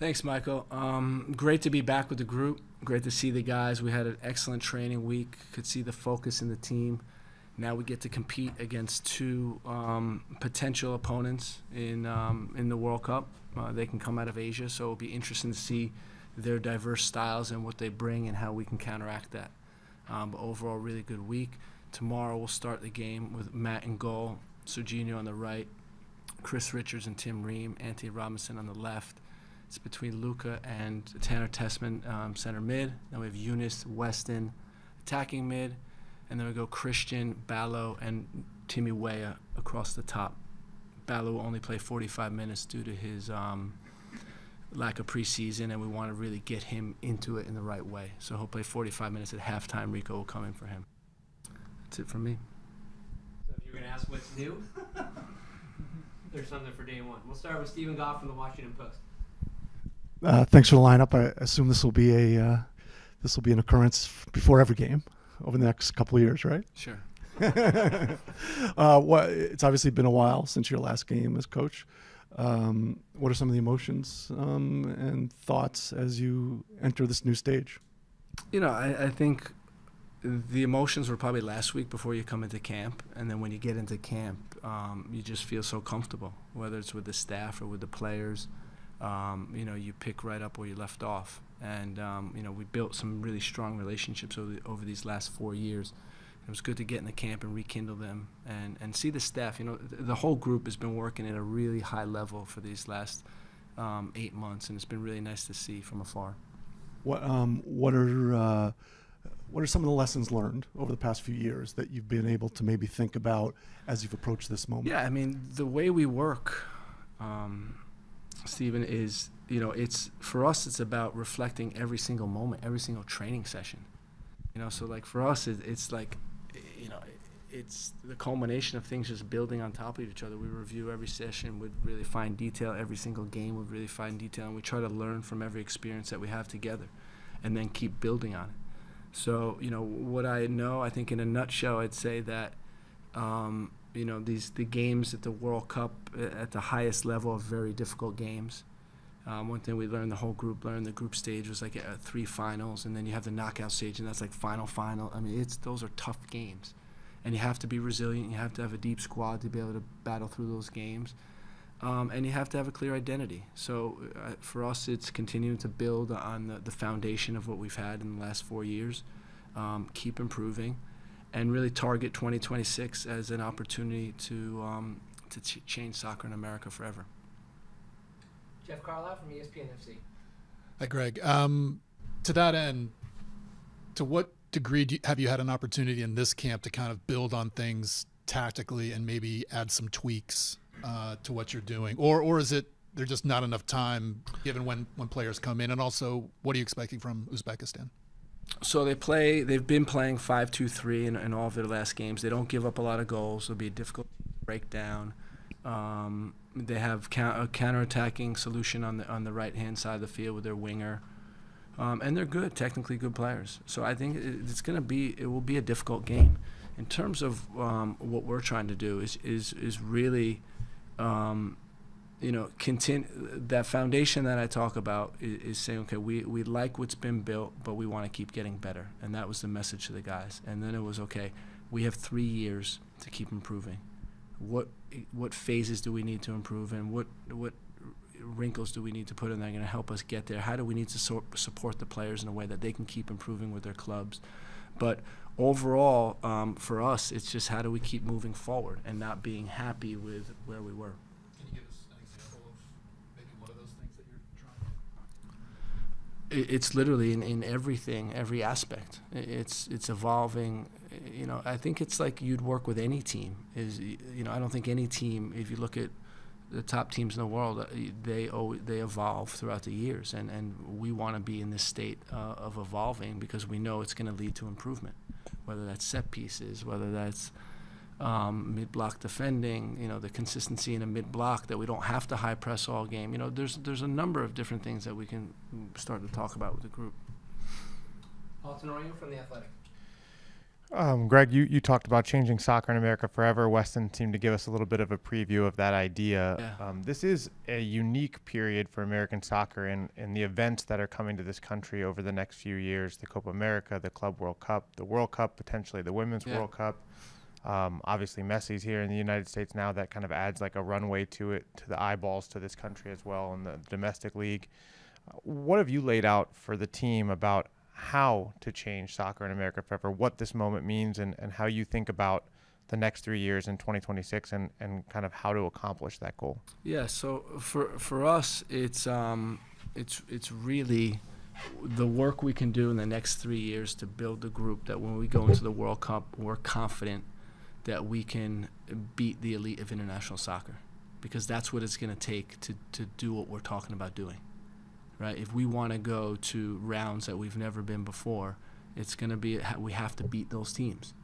Thanks, Michael. Um, great to be back with the group. Great to see the guys. We had an excellent training week. Could see the focus in the team. Now we get to compete against two um, potential opponents in um, in the World Cup. Uh, they can come out of Asia, so it'll be interesting to see their diverse styles and what they bring and how we can counteract that. Um, but overall, really good week. Tomorrow we'll start the game with Matt and goal, Serginho on the right, Chris Richards and Tim Ream, Antonee Robinson on the left. It's between Luca and Tanner Tessmann, um, center mid. Then we have Yunus, Weston, attacking mid. And then we go Christian, Ballo, and Timmy Weah across the top. Ballo will only play 45 minutes due to his um, lack of preseason, and we want to really get him into it in the right way. So he'll play 45 minutes at halftime. Rico will come in for him. That's it from me. So if you're going to ask what's new, there's something for day one. We'll start with Steven Goff from the Washington Post. Uh, thanks for the lineup. I assume this will be a uh, this will be an occurrence before every game over the next couple of years, right? Sure. uh, what, it's obviously been a while since your last game as coach. Um, what are some of the emotions um, and thoughts as you enter this new stage? You know, I, I think the emotions were probably last week before you come into camp, and then when you get into camp, um, you just feel so comfortable, whether it's with the staff or with the players um, you know, you pick right up where you left off. And, um, you know, we built some really strong relationships over, the, over these last four years. It was good to get in the camp and rekindle them and, and see the staff. You know, th- the whole group has been working at a really high level for these last um, eight months, and it's been really nice to see from afar. What, um, what are uh, what are some of the lessons learned over the past few years that you've been able to maybe think about as you've approached this moment? Yeah, I mean, the way we work, um, Steven, is you know it's for us it's about reflecting every single moment, every single training session. You know, so like for us, it, it's like you know it's the culmination of things just building on top of each other. We review every session with really fine detail, every single game with really fine detail, and we try to learn from every experience that we have together, and then keep building on it. So you know what I know, I think in a nutshell, I'd say that. Um, you know these the games at the World Cup uh, at the highest level are very difficult games. Um, one thing we learned, the whole group learned, the group stage was like uh, three finals, and then you have the knockout stage, and that's like final final. I mean, it's those are tough games, and you have to be resilient. You have to have a deep squad to be able to battle through those games, um, and you have to have a clear identity. So uh, for us, it's continuing to build on the, the foundation of what we've had in the last four years, um, keep improving and really target 2026 as an opportunity to um, to ch- change soccer in America forever. Jeff Carlisle from ESPN FC. Hi, Gregg. Um, to that end, to what degree you, have you had an opportunity in this camp to kind of build on things tactically and maybe add some tweaks uh, to what you're doing, or or is it there's just not enough time given when when players come in, and also what are you expecting from Uzbekistan? So they play. They've been playing five-two-three in, in all of their last games. They don't give up a lot of goals. It'll be a difficult breakdown. Um, they have count, a counter-attacking solution on the on the right-hand side of the field with their winger, um, and they're good, technically good players. So I think it's going to be it will be a difficult game. In terms of um, what we're trying to do is is is really um, you know, continue that foundation that I talk about is, is, saying, okay, we, we like what's been built, but we want to keep getting better. And that was the message to the guys. And then it was, okay, we have three years to keep improving. What what phases do we need to improve and what what wrinkles do we need to put in that are going to help us get there? How do we need to so- support the players in a way that they can keep improving with their clubs? But overall, um, for us, it's just how do we keep moving forward and not being happy with where we were. It's literally in, in everything, every aspect. It's it's evolving. You know, I think it's like you'd work with any team. Is you know, I don't think any team. If you look at the top teams in the world, uh, they they evolve throughout the years, and and we want to be in this state uh, of evolving because we know it's going to lead to improvement, whether that's set pieces, whether that's um, mid-block defending, you know, the consistency in a mid-block that we don't have to high press all game. You know, there's there's a number of different things that we can start to talk about with the group. Paul Tenorio from the Athletic. Um, Gregg, you, you talked about changing soccer in America forever. Weston seemed to give us a little bit of a preview of that idea. Yeah. Um, this is a unique period for American soccer and, and the events that are coming to this country over the next few years the Copa America, the Club World Cup, the World Cup, potentially the Women's Yeah. World Cup. Um, obviously, Messi's here in the United States now. That kind of adds like a runway to it, to the eyeballs to this country as well in the domestic league. Uh, What have you laid out for the team about how to change soccer in America forever, what this moment means, and, and how you think about the next three years in 2026 and, and kind of how to accomplish that goal? Yeah, so for for us, it's um, it's it's really the work we can do in the next three years to build the group that when we go into the World Cup, we're confident that we can beat the elite of international soccer, because that's what it's going to take to to do what we're talking about doing, right? If we want to go to rounds that we've never been before, it's going to be we have to beat those teams.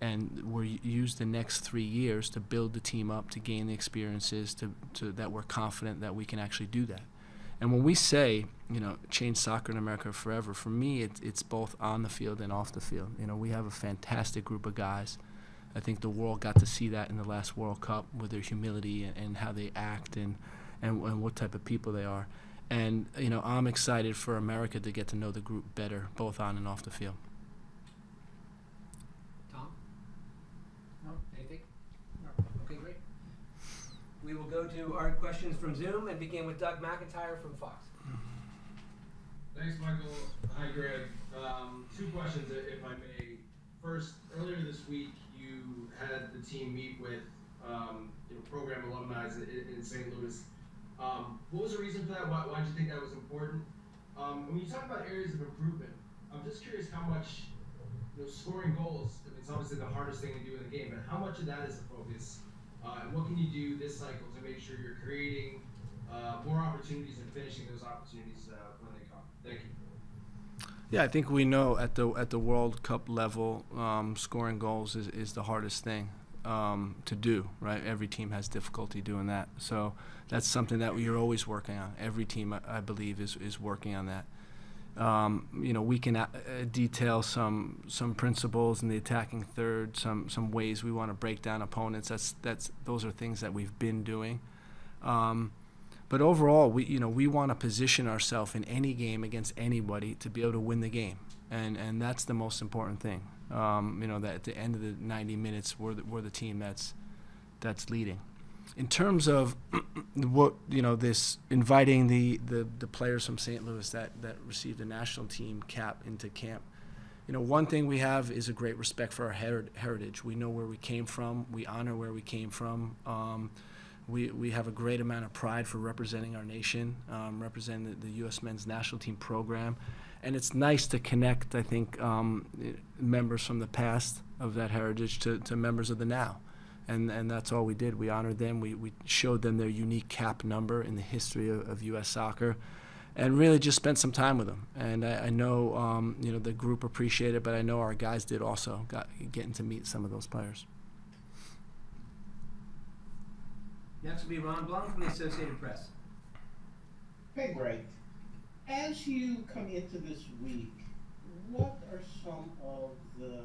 And we're u- use the next three years to build the team up to gain the experiences to, to that we're confident that we can actually do that. And when we say you know change soccer in america forever for me it, it's both on the field and off the field. You know we have a fantastic group of guys i think the world got to see that in the last world cup with their humility and, and how they act and, and and what type of people they are and you know i'm excited for america to get to know the group better both on and off the field Tom? No? Anything? No. Okay, great. We will go to our questions from Zoom and begin with Doug McIntyre from Fox. Thanks, Michael. Hi, Gregg. Um, two questions, if I may. First, earlier this week, you had the team meet with um, you know, program alumni in, in St. Louis. Um, what was the reason for that? Why, why did you think that was important? Um, when you talk about areas of improvement, I'm just curious how much you know, scoring goals. I mean, it's obviously the hardest thing to do in the game, but how much of that is a focus? Uh, and what can you do this cycle to make sure you're creating uh, more opportunities and finishing those opportunities uh, when they come? Thank you. Yeah, I think we know at the at the World Cup level, um, scoring goals is, is the hardest thing um, to do. Right, every team has difficulty doing that. So that's something that you're always working on. Every team, I, I believe, is is working on that. Um, you know, we can uh, detail some some principles in the attacking third, some some ways we want to break down opponents. That's that's those are things that we've been doing. Um, but overall, we you know we want to position ourselves in any game against anybody to be able to win the game, and and that's the most important thing. Um, you know that at the end of the 90 minutes, we're the, we're the team that's that's leading. In terms of what you know, this inviting the, the, the players from St. Louis that, that received a national team cap into camp. You know, one thing we have is a great respect for our her- heritage. We know where we came from. We honor where we came from. Um, we, we have a great amount of pride for representing our nation, um, representing the, the U.S. men's national team program. And it's nice to connect, I think, um, members from the past of that heritage to, to members of the now. And, and that's all we did. We honored them. We, we showed them their unique cap number in the history of, of U.S. soccer and really just spent some time with them. And I, I know, um, you know, the group appreciated it, but I know our guys did also, got, getting to meet some of those players. Next will be Ron Blum from the Associated Press. Hey, Gregg. As you come into this week, what are some of the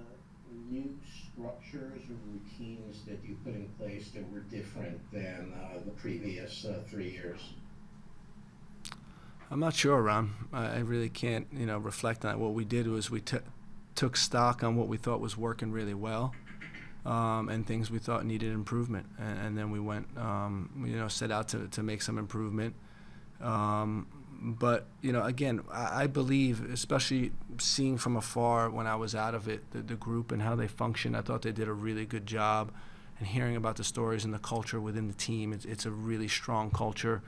new structures or routines that you put in place that were different than uh, the previous uh, three years? I'm not sure, Ron. I, I really can't, you know, reflect on it. What we did was we took took stock on what we thought was working really well, um, and things we thought needed improvement, and, and then we went, um, you know, set out to, to make some improvement. Um, but you know, again, I, I believe, especially seeing from afar when I was out of it, the, the group and how they function, I thought they did a really good job. And hearing about the stories and the culture within the team, it's, it's a really strong culture.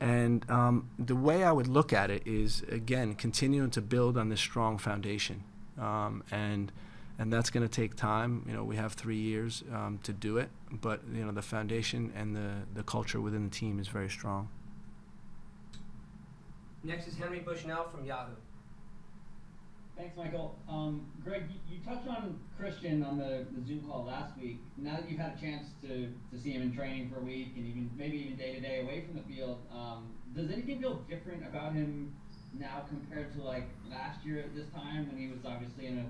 And um, the way I would look at it is, again, continuing to build on this strong foundation, um, and and that's going to take time. You know, we have three years um, to do it, but you know, the foundation and the the culture within the team is very strong. Next is Henry Bushnell from Yahoo. Thanks, Michael. Um, Gregg, you, you touched on Christian on the, the Zoom call last week. Now that you've had a chance to, to see him in training for a week and even maybe even day to day away from the field, um, does anything feel different about him now compared to like last year at this time when he was obviously in a,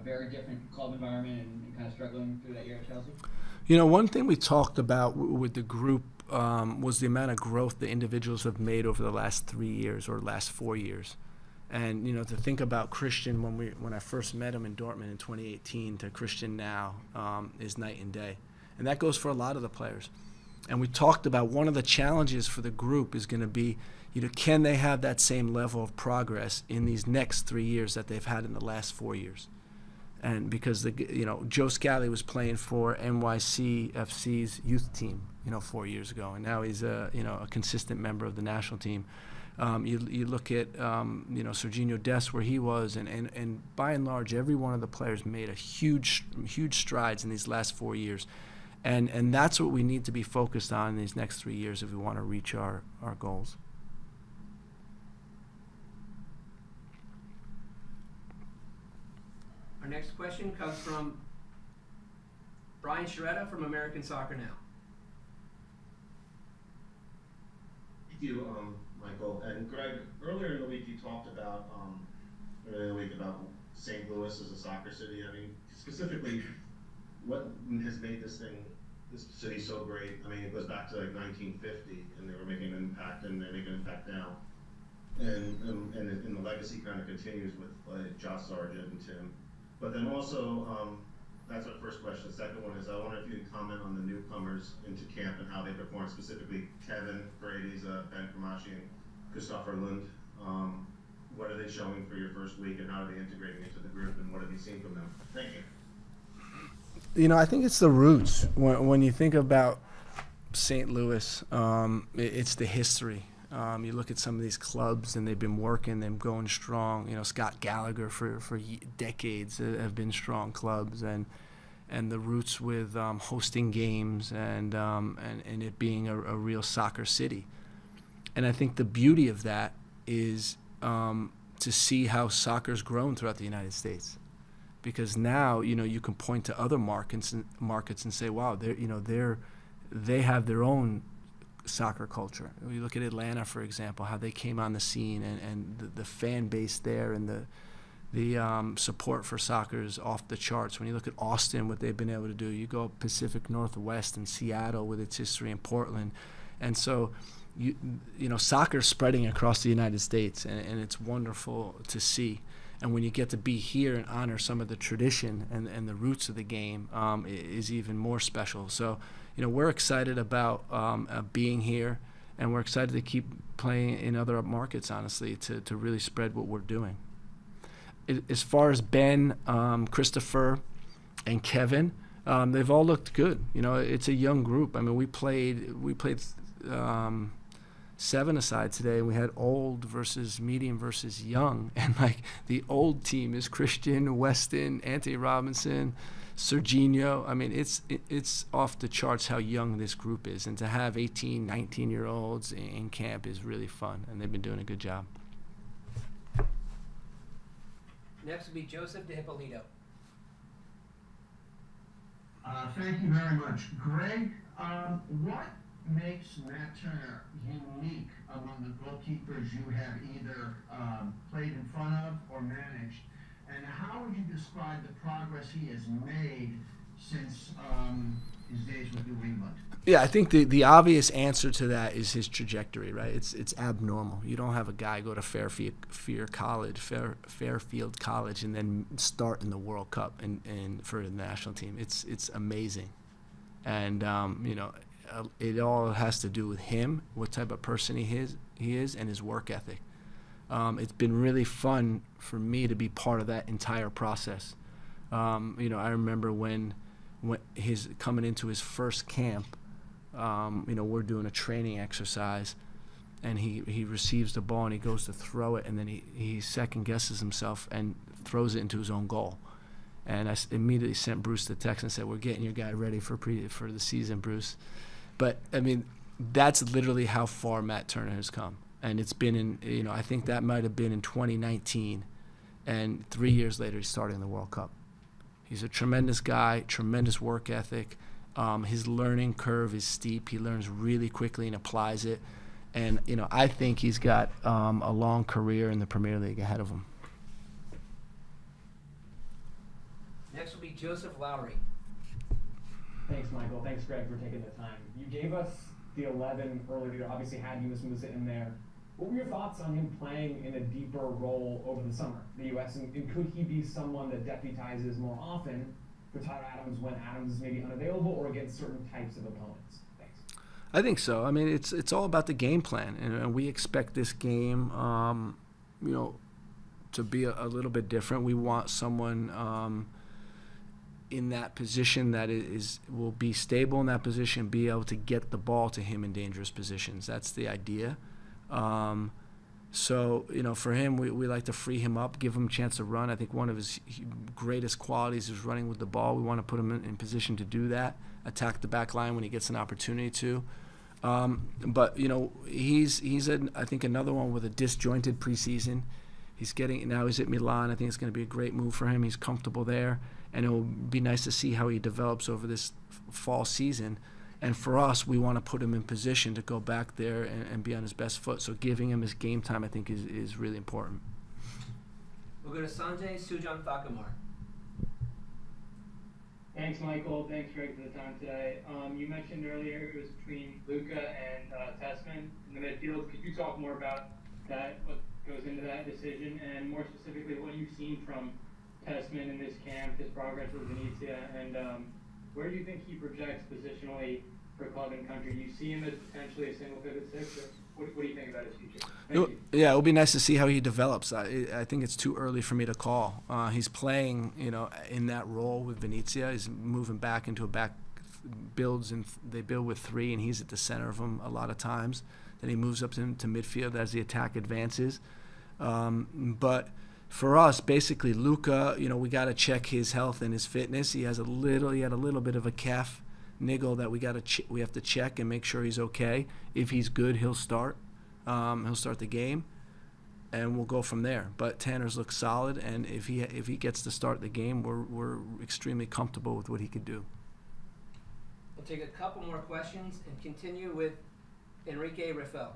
a very different club environment and, and kind of struggling through that year at Chelsea? You know, one thing we talked about with the group um, was the amount of growth the individuals have made over the last three years or last four years. And you know, to think about Christian when we when I first met him in Dortmund in 2018 to Christian now um, is night and day, and that goes for a lot of the players. And we talked about one of the challenges for the group is going to be, you know, can they have that same level of progress in these next three years that they've had in the last four years? And because the you know Joe Scally was playing for NYCFC's youth team, you know, four years ago, and now he's a you know a consistent member of the national team. Um, you, you look at um, you know Serginho Dest where he was, and, and, and by and large, every one of the players made a huge huge strides in these last four years, and and that's what we need to be focused on in these next three years if we want to reach our, our goals. Our next question comes from Brian Sciaretta from American Soccer Now. Thank you, um, Michael. And Gregg, earlier in the week you talked about, um, earlier in the week about St. Louis as a soccer city. I mean, specifically, what has made this thing, this city so great? I mean, it goes back to like 1950, and they were making an impact, and they're making an impact now. And, and, and, and the legacy kind of continues with Josh Sargent and Tim. But then also, um, that's our first question. The second one is I wonder if you can comment on the newcomers into camp and how they perform, specifically Kevin Paredes, uh, Ben Cremaschi, and Kristoffer Lund. Um, what are they showing for your first week and how are they integrating into the group and what have you seen from them? Thank you. You know, I think it's the roots. When, when you think about St. Louis, um, it, it's the history. Um, you look at some of these clubs, and they've been working, them going strong. You know, Scott Gallagher for for decades uh, have been strong clubs, and and the roots with um, hosting games and um, and and it being a, a real soccer city. And I think the beauty of that is um, to see how soccer's grown throughout the United States because now you know you can point to other markets and markets and say, wow, they're you know they're they have their own soccer culture. You look at Atlanta, for example, how they came on the scene and, and the, the fan base there and the the um, support for soccer is off the charts. When you look at Austin, what they've been able to do, you go Pacific Northwest and Seattle with its history in Portland, and so you you know soccer's spreading across the United States, and, and it's wonderful to see. And when you get to be here and honor some of the tradition and, and the roots of the game, um, is even more special. So, you know, we're excited about um, uh, being here, and we're excited to keep playing in other markets. Honestly, to to really spread what we're doing. I- As far as Ben, um, Christopher, and Kevin, um, they've all looked good. You know, it's a young group. I mean, we played we played um, seven aside today, and we had old versus medium versus young, and like the old team is Christian, Weston, Antonee Robinson, Serginho. I mean, it's it, it's off the charts how young this group is, and to have 18, 19 year olds in, in camp is really fun, and they've been doing a good job. Next will be Joseph D'Hippolito. Uh, thank you very much. Gregg, um, what makes Matt Turner unique among the goalkeepers you have either um, played in front of or managed? And how would you describe the progress he has made since um, his days with New England? Yeah, I think the, the obvious answer to that is his trajectory, right? It's it's abnormal. You don't have a guy go to Fairfield, Fair College, Fair, Fairfield College, and then start in the World Cup and, and for the national team. It's it's amazing, and um, you know, uh, it all has to do with him, what type of person he is, he is, and his work ethic. Um, it's been really fun for me to be part of that entire process. Um, you know, I remember when when his coming into his first camp um, you know, we're doing a training exercise, and he, he receives the ball and he goes to throw it, and then he, he second guesses himself and throws it into his own goal. And I immediately sent Bruce the text and said, "We're getting your guy ready for pre for the season, Bruce." But I mean, that's literally how far Matt Turner has come, and it's been in you know I think that might have been in 2019, and three years later he's starting the World Cup. He's a tremendous guy, tremendous work ethic. Um, his learning curve is steep. He learns really quickly and applies it. And you know, I think he's got um, a long career in the Premier League ahead of him. Next will be Joseph Lowery. Thanks, Michael. Thanks, Gregg, for taking the time. You gave us the 11 earlier. Obviously, had was in there. What were your thoughts on him playing in a deeper role over the summer, the U.S., and, and could he be someone that deputizes more often for Tyler Adams when Adams is maybe unavailable or against certain types of opponents? Thanks. I think so. I mean, it's it's all about the game plan, and, and we expect this game, um, you know, to be a, a, little bit different. We want someone. Um, in that position that is will be stable in that position, be able to get the ball to him in dangerous positions. That's the idea. Um, so you know, for him, we, we like to free him up, give him a chance to run. I think one of his greatest qualities is running with the ball. We want to put him in, in position to do that, attack the back line when he gets an opportunity to. Um, but you know, he's he's an, I think another one with a disjointed preseason. He's getting now he's at Milan. I think it's going to be a great move for him. He's comfortable there and it will be nice to see how he develops over this fall season. And for us, we want to put him in position to go back there and, and be on his best foot. So giving him his game time, I think, is, is really important. We'll go to Sanjay Sujan Thakumar. Thanks, Michael. Thanks, Gregg, for the time today. Um, you mentioned earlier it was between Luca and uh, Tessmann in the midfield. Could you talk more about that, what goes into that decision, and more specifically, what you've seen from Tessmann in this camp, his progress with Venezia, and um, where do you think he projects positionally for club and country? Do you see him as potentially a single pivot six? What, what do you think about his future? It, yeah, it'll be nice to see how he develops. I, I think it's too early for me to call. Uh, he's playing, you know, in that role with Venezia. He's moving back into a back builds and they build with three, and he's at the center of them a lot of times. Then he moves up to, to midfield as the attack advances. Um, but for us, basically, Luca, you know, we got to check his health and his fitness. He has a little, he had a little bit of a calf niggle that we got to ch- we have to check and make sure he's okay. If he's good, he'll start. Um, he'll start the game, and we'll go from there. But Tanner's looks solid, and if he if he gets to start the game, we're we're extremely comfortable with what he could do. We'll take a couple more questions and continue with Enrique Rafael.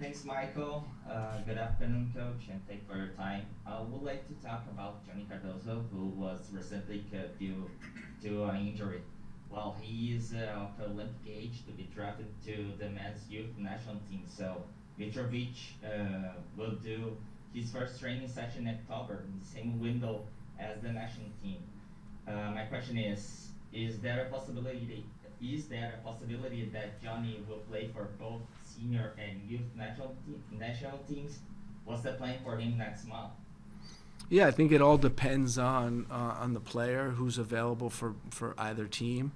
Thanks, Michael. Uh, good afternoon, Coach, and thank you for your time. I would like to talk about Johnny Cardoso, who was recently cut due to an injury. Well, he is uh, of Olympic age to be drafted to the men's youth national team, so Mitrovic uh, will do his first training session in October in the same window as the national team. Uh, my question is, is there a possibility is there a possibility that Johnny will play for both senior and youth national te- national teams? What's the plan for him next month? Yeah, I think it all depends on uh, on the player who's available for, for either team.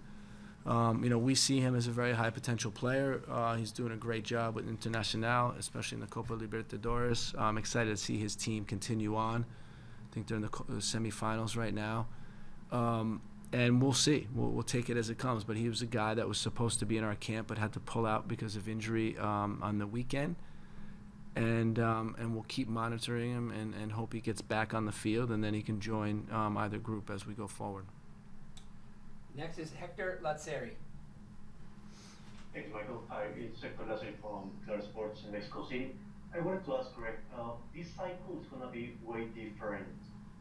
Um, you know, we see him as a very high potential player. Uh, he's doing a great job with Internacional, especially in the Copa Libertadores. I'm excited to see his team continue on. I think they're in the semifinals right now. Um, and we'll see. We'll, we'll take it as it comes. But he was a guy that was supposed to be in our camp, but had to pull out because of injury um, on the weekend. And um, and we'll keep monitoring him and, and hope he gets back on the field, and then he can join um, either group as we go forward. Next is Hector Lazzeri. Thanks, Michael. Hi, it's Hector Lazzeri from Claro Sports in Mexico City. I wanted to ask Gregg, uh, this cycle is going to be way different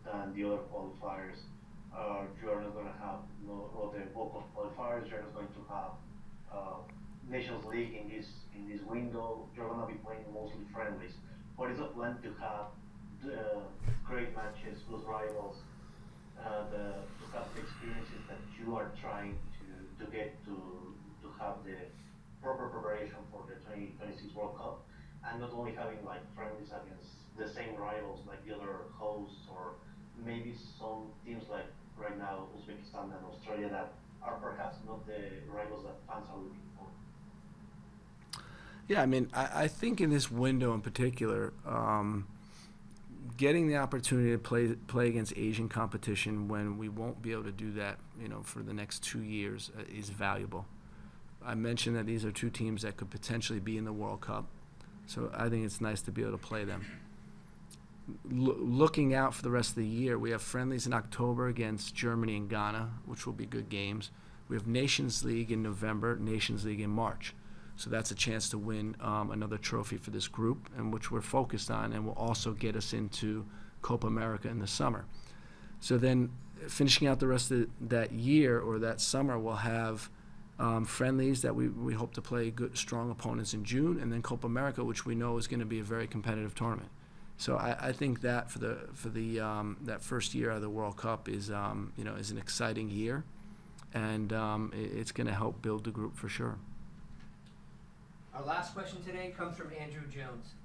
than the other qualifiers uh, you are not going to have you know, all the vocal qualifiers. You're not going to have uh, Nations League in this in this window. You're going to be playing mostly friendlies. What is the plan to have great matches with rivals, uh, the, to have the experiences that you are trying to, to get to to have the proper preparation for the 2026 World Cup, and not only having like friendlies against the same rivals like the other hosts or maybe some teams like right now Uzbekistan and Australia that are perhaps not the rivals that fans are looking for? Yeah, I mean, I, I think in this window in particular, um, getting the opportunity to play play against Asian competition when we won't be able to do that, you know, for the next two years uh, is valuable. I mentioned that these are two teams that could potentially be in the World Cup, so I think it's nice to be able to play them looking out for the rest of the year, we have friendlies in October against Germany and Ghana, which will be good games. We have Nations League in November, Nations League in March. So that's a chance to win um, another trophy for this group, and which we're focused on, and will also get us into Copa America in the summer. So then, finishing out the rest of that year or that summer, we'll have um, friendlies that we, we hope to play good, strong opponents in June, and then Copa America, which we know is going to be a very competitive tournament. So I, I think that for the for the um, that first year of the World Cup is um, you know is an exciting year, and um, it, it's going to help build the group for sure. Our last question today comes from Andrew Jones.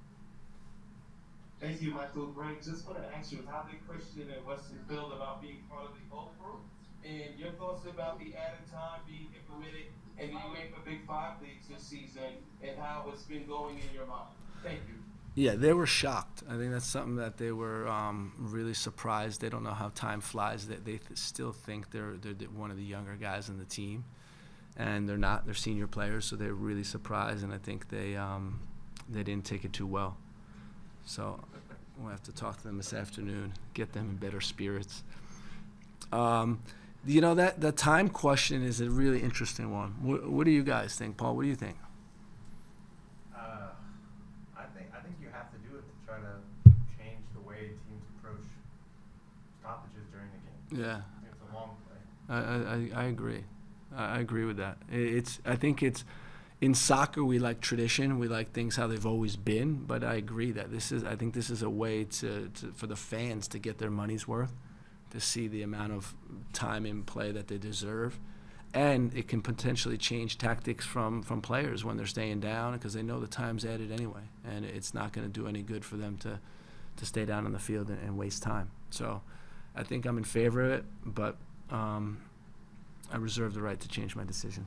Thank you, Michael. Gregg, just want to ask you how did Christian and Wesley feel about being part of the Oak Group? And your thoughts about the added time being implemented in the UEFA Big Five leagues this season and how it's been going in your mind? Thank you. Yeah, they were shocked. I think that's something that they were um, really surprised. They don't know how time flies. They, they th- still think they're, they're the- one of the younger guys in the team, and they're not. They're senior players, so they're really surprised. And I think they um, they didn't take it too well. So we'll have to talk to them this afternoon, get them in better spirits. Um, you know that the time question is a really interesting one. What, what do you guys think, Paul? What do you think? Uh, I think I think you have to do it to try to change the way teams approach stoppages during the game. Yeah. It's a long play. I, I, I agree. I, agree with that. I- It's I think it's in soccer we like tradition. We like things how they've always been. But I agree that this is I think this is a way to, to for the fans to get their money's worth, to see the amount of time in play that they deserve, and it can potentially change tactics from from players when they're staying down because they know the time's added anyway, and it's not going to do any good for them to to stay down on the field and, and waste time. So. I think I'm in favor of it, but um, I reserve the right to change my decision.